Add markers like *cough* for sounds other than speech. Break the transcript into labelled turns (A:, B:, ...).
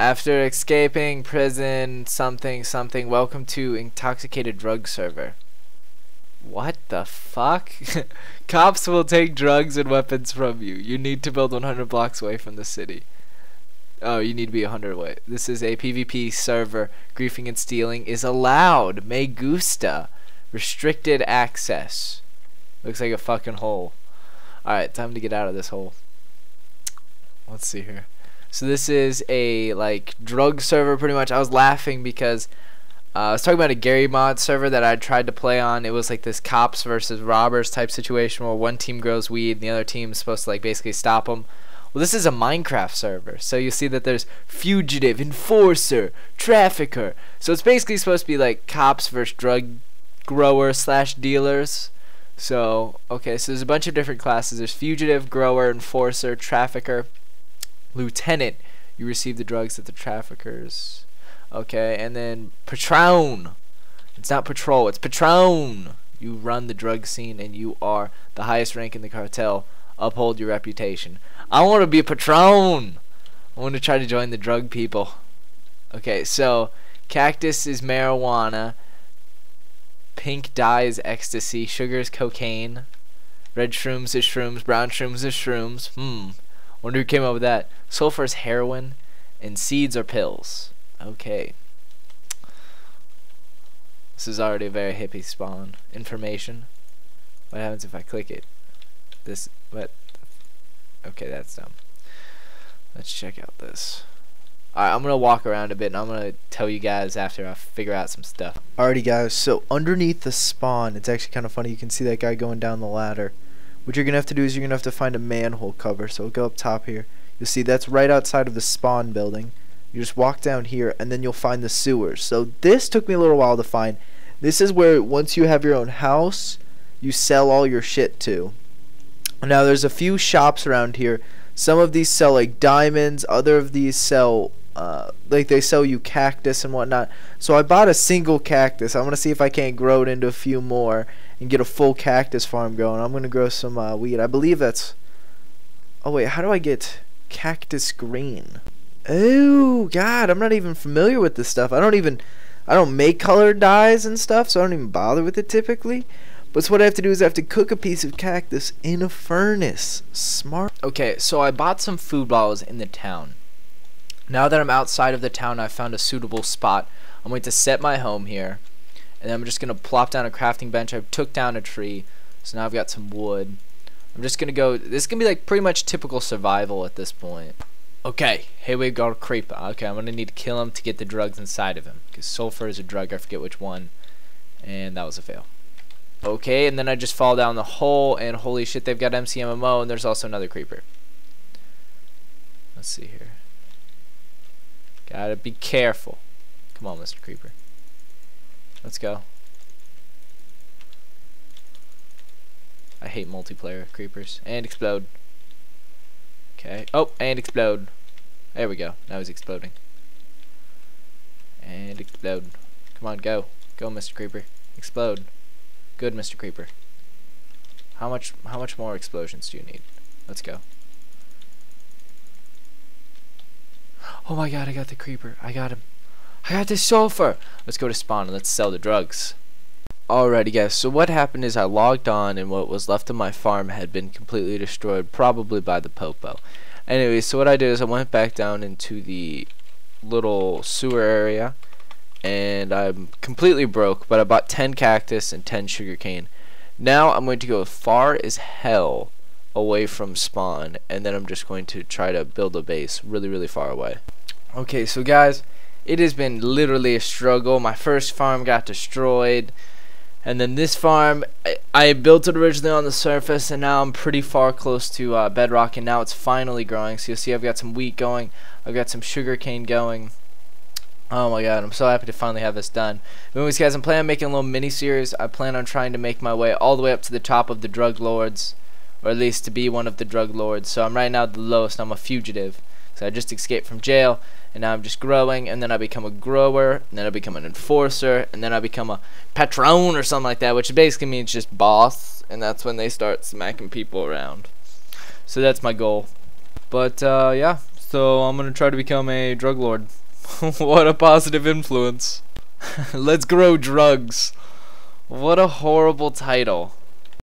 A: After escaping prison, something, something, welcome to intoxicated drug server. What the fuck? *laughs* Cops will take drugs and weapons from you. You need to build 100 blocks away from the city. Oh, you need to be 100 away. This is a PvP server. Griefing and stealing is allowed. Me gusta. Restricted access. Looks like a fucking hole. Alright, time to get out of this hole. Let's see here. So this is a like drug server pretty much. I was laughing because uh, I was talking about a Garry mod server that I tried to play on. It was like this cops versus robbers type situation where one team grows weed and the other team is supposed to like basically stop them. Well, this is a Minecraft server, so you see that there's fugitive, enforcer, trafficker. So it's basically supposed to be like cops versus drug growers slash dealers. So okay, so there's a bunch of different classes. There's fugitive, grower, enforcer, trafficker, lieutenant. You receive the drugs that the traffickers. Okay, and then patron. It's not patrol. It's patron. You run the drug scene, and you are the highest rank in the cartel. Uphold your reputation. I want to be a patron. I want to try to join the drug people. Okay, so cactus is marijuana. Pink dye is ecstasy. Sugar is cocaine. Red shrooms is shrooms. Brown shrooms is shrooms. Hmm. Wonder who came up with that. Sulfur is heroin. And seeds are pills. Okay. This is already a very hippie spawn. Information. What happens if I click it? This, what? Okay, that's dumb. Let's check out this. Alright, I'm going to walk around a bit and I'm going to tell you guys after I figure out some stuff.
B: Alrighty guys, so underneath the spawn, it's actually kind of funny. You can see that guy going down the ladder. What you're going to have to do is you're going to have to find a manhole cover. So go up top here. You'll see that's right outside of the spawn building. You just walk down here and then you'll find the sewers. So this took me a little while to find. This is where once you have your own house, you sell all your shit to. Now there's a few shops around here. Some of these sell like diamonds, other of these sell uh, like they sell you cactus and whatnot. So I bought a single cactus. I'm gonna see if I can't grow it into a few more and get a full cactus farm going. I'm gonna grow some uh, weed. I believe that's. Oh wait, how do I get cactus green? Oh God, I'm not even familiar with this stuff. I don't even, I don't make colored dyes and stuff, so I don't even bother with it typically. But what I have to do is I have to cook a piece of cactus in a furnace. Smart.
A: Okay, so I bought some food bottles in the town. Now that I'm outside of the town, I found a suitable spot. I'm going to set my home here. And I'm just going to plop down a crafting bench. I took down a tree. So now I've got some wood. I'm just going to go... This is going to be like pretty much typical survival at this point. Okay, here we got a creeper. Okay, I'm going to need to kill him to get the drugs inside of him. Because sulfur is a drug. I forget which one. And that was a fail. Okay, and then I just fall down the hole. And holy shit, they've got MCMMO. And there's also another creeper. Let's see here. Gotta be careful. Come on, Mr. Creeper. Let's go. I hate multiplayer creepers. And explode. Okay. Oh, and explode. There we go. Now he's exploding. And explode. Come on, go. Go, Mr. Creeper. Explode. Good, Mr. Creeper. How much how much more explosions do you need? Let's go. Oh my god, I got the creeper. I got him. I got the sulfur. Let's go to spawn and let's sell the drugs. Alrighty guys, so what happened is I logged on and what was left of my farm had been completely destroyed, probably by the popo. Anyway, so what I did is I went back down into the little sewer area and I'm completely broke, but I bought 10 cactus and 10 sugarcane. Now I'm going to go as far as hell away from spawn and then I'm just going to try to build a base really really far away. Okay so guys it has been literally a struggle. My first farm got destroyed and then this farm I, I built it originally on the surface and now I'm pretty far close to uh, bedrock and now it's finally growing. So you'll see I've got some wheat going I've got some sugarcane going. Oh my god, I'm so happy to finally have this done. Anyways guys, I'm planning on making a little mini series. I plan on trying to make my way all the way up to the top of the drug lords or at least to be one of the drug lords. So I'm right now the lowest. I'm a fugitive. So I just escaped from jail, and now I'm just growing, and then I become a grower, and then I become an enforcer, and then I become a patron or something like that, which basically means just boss, and that's when they start smacking people around. So that's my goal. But uh, yeah,
C: So I'm gonna try to become a drug lord. *laughs* what a positive influence. *laughs*
A: Let's grow drugs. What a horrible title.